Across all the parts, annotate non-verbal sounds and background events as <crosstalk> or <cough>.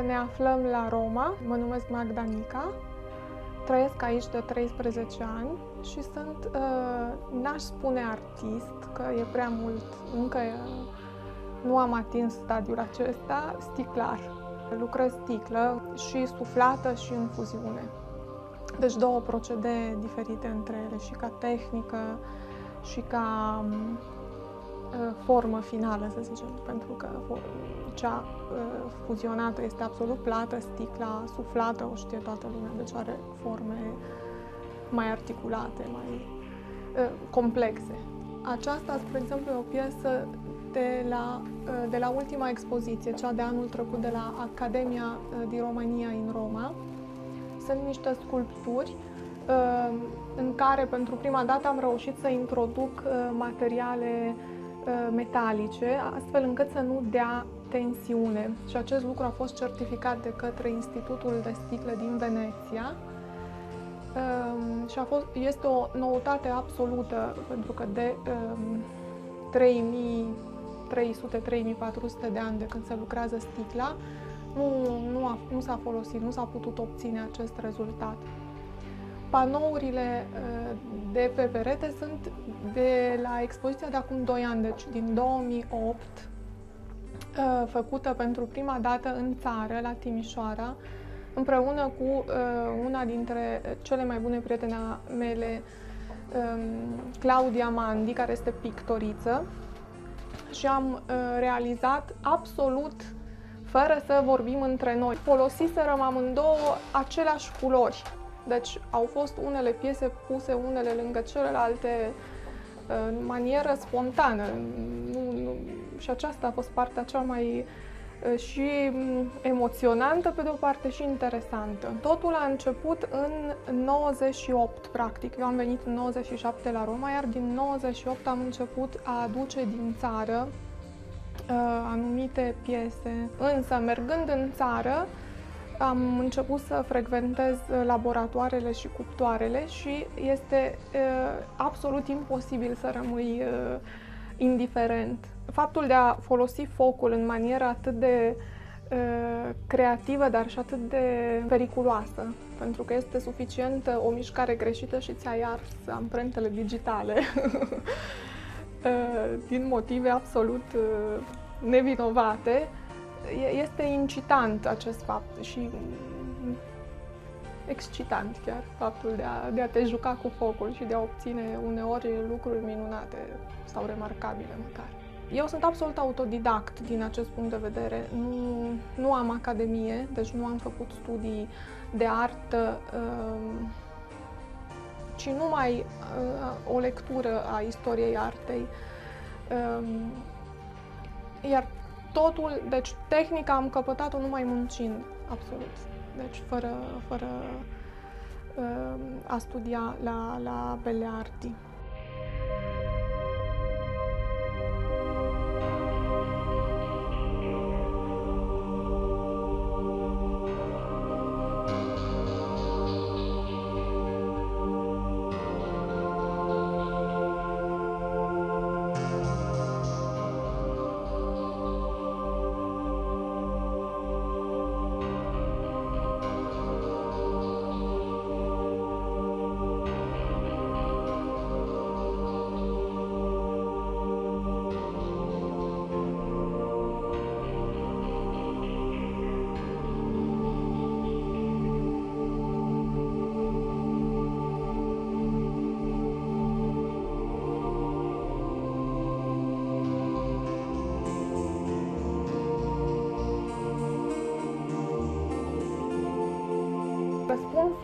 Ne aflăm la Roma, mă numesc Magda Nica, trăiesc aici de 13 ani și sunt, uh, n-aș spune artist, că e prea mult, încă nu am atins stadiul acesta, sticlar. Lucrez sticlă și suflată și în fuziune. Deci două procedee diferite între ele și ca tehnică și ca uh, formă finală, să zicem, pentru că cea uh, fuzionată este absolut plată, sticla suflată o știe toată lumea, deci are forme mai articulate, mai uh, complexe. Aceasta, spre exemplu, e o piesă de la, de la ultima expoziție, cea de anul trecut de la Academia din România în Roma, sunt niște sculpturi uh, în care pentru prima dată am reușit să introduc uh, materiale uh, metalice, astfel încât să nu dea tensiune. Și acest lucru a fost certificat de către Institutul de Sticlă din Veneția. Și a fost, este o noutate absolută, pentru că de 3300-3400 de ani de când se lucrează sticla, nu, nu, a, nu s-a folosit, nu s-a putut obține acest rezultat. Panourile uh, de pe perete sunt de la expoziția de acum 2 ani, deci din 2008, uh, făcută pentru prima dată în țară, la Timișoara, împreună cu uh, una dintre cele mai bune prietene mele, um, Claudia Mandi, care este pictoriță, și am realizat absolut fără să vorbim între noi. Folosiserăm amândouă aceleași culori. Deci au fost unele piese puse unele lângă celelalte în manieră spontană. Nu, nu, și aceasta a fost partea cea mai și emoționantă pe de o parte și interesantă. Totul a început în 98, practic. Eu am venit în 97 la Roma, iar din 98 am început a aduce din țară uh, anumite piese. Însă, mergând în țară, am început să frecventez laboratoarele și cuptoarele și este uh, absolut imposibil să rămâi uh, indiferent. Faptul de a folosi focul în manieră atât de uh, creativă, dar și atât de periculoasă, pentru că este suficient o mișcare greșită și ți-ai ars amprentele digitale. <laughs> Uh, din motive absolut uh, nevinovate, este incitant acest fapt și mm, excitant chiar faptul de a, de a te juca cu focul și de a obține uneori lucruri minunate sau remarcabile măcar. Eu sunt absolut autodidact din acest punct de vedere. Nu, nu am academie, deci nu am făcut studii de artă. Uh, ci numai uh, o lectură a istoriei artei. Um, iar totul, deci tehnica am căpătat-o numai muncind, absolut. Deci fără, fără uh, a studia la, la Belle Arti.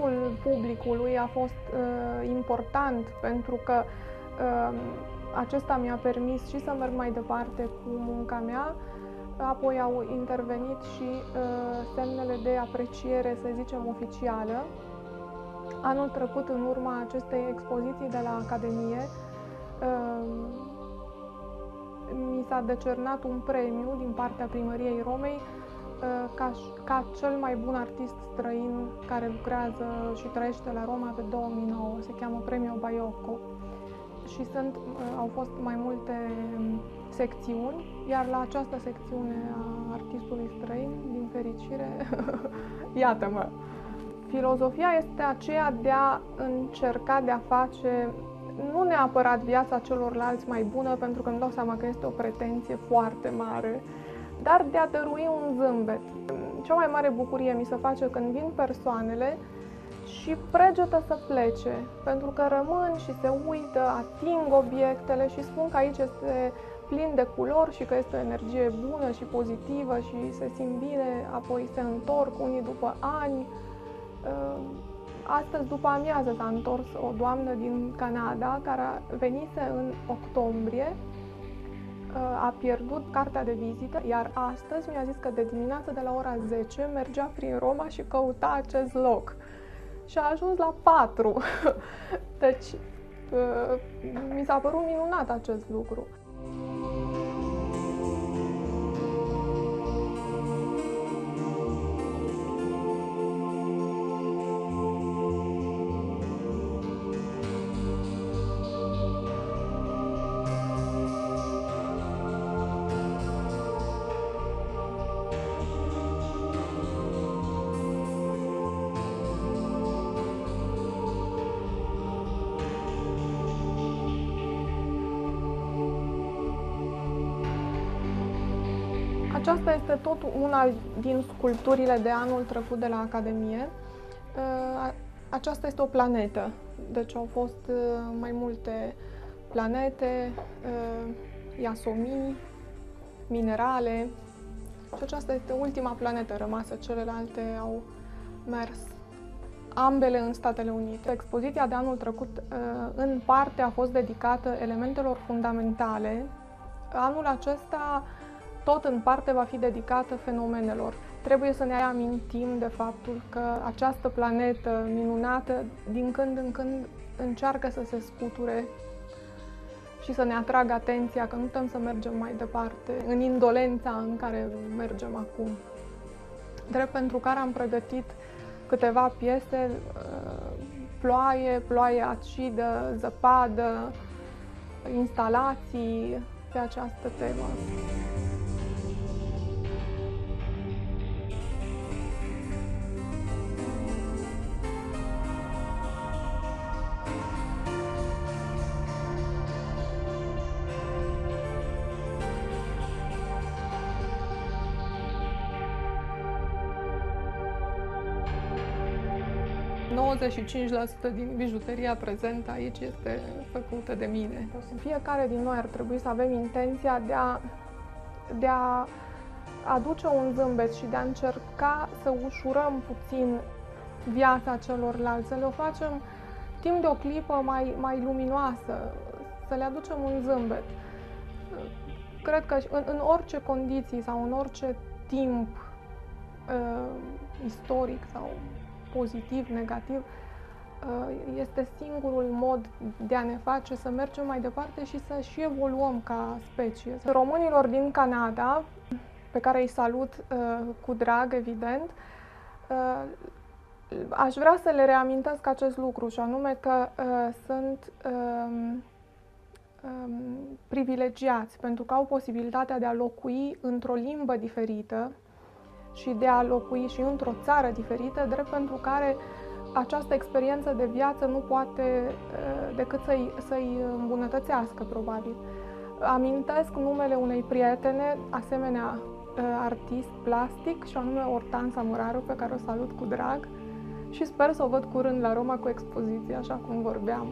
Răspunsul publicului a fost uh, important pentru că uh, acesta mi-a permis și să merg mai departe cu munca mea, apoi au intervenit și uh, semnele de apreciere, să zicem, oficială. Anul trecut, în urma acestei expoziții de la Academie, uh, mi s-a decernat un premiu din partea Primăriei Romei Uh, ca, ca cel mai bun artist străin care lucrează și trăiește la Roma de 2009. Se cheamă Premio Baiocco. și sunt, au fost mai multe secțiuni, iar la această secțiune a artistului străin, din fericire, <laughs> iată-mă, filozofia este aceea de a încerca de a face nu neapărat viața celorlalți mai bună, pentru că îmi dau seama că este o pretenție foarte mare, dar de a dărui un zâmbet. Cea mai mare bucurie mi se face când vin persoanele și pregetă să plece, pentru că rămân și se uită, ating obiectele și spun că aici este plin de culori și că este o energie bună și pozitivă și se simt bine, apoi se întorc unii după ani. Ehm, astăzi, după amiază, s-a întors o doamnă din Canada care venise în octombrie, ehm, a pierdut cartea de vizită, iar astăzi mi-a zis că de dimineață de la ora 10 mergea prin Roma și căuta acest loc. Și a ajuns la 4. <laughs> Deci, ehm, mi s-a părut minunat acest lucru. Aceasta este tot una din sculpturile de anul trecut de la Academie. Uh, aceasta este o planetă, deci au fost uh, mai multe planete, uh, iasomii, minerale și aceasta este ultima planetă rămasă, celelalte au mers ambele în Statele Unite. Expoziția de anul trecut în parte a fost dedicată elementelor fundamentale. Anul acesta tot în parte va fi dedicată fenomenelor. Trebuie să ne amintim de faptul că această planetă minunată, din când în când, încearcă să se scuture și să ne atragă atenția că nu putem să mergem mai departe în indolența în care mergem acum. Drept pentru care am pregătit câteva piese, uh, ploaie, ploaie acidă, zăpadă, instalații pe această temă. 95% din bijuteria prezentă aici este făcută de mine. Fiecare din noi ar trebui să avem intenția de a, de a aduce un zâmbet și de a încerca să ușurăm puțin viața celorlalți, să le o facem timp de o clipă mai, mai luminoasă, să le aducem un zâmbet. Cred că în, în orice condiții sau în orice timp uh, istoric sau pozitiv, negativ, uh, este singurul mod de a ne face să mergem mai departe și să și evoluăm ca specie. Românilor din Canada, pe care îi salut uh, cu drag, evident, uh, aș vrea să le reamintesc acest lucru, și anume că sunt um, um, privilegiați pentru că au posibilitatea de a locui într-o limbă diferită, și de a locui și într-o țară diferită, drept pentru care această experiență de viață nu poate uh, decât să-i, să-i îmbunătățească, probabil. Amintesc numele unei prietene, asemenea uh, artist plastic, și anume Ortan Samuraru, pe care o salut cu drag și sper să o văd curând la Roma cu expoziție, așa cum vorbeam.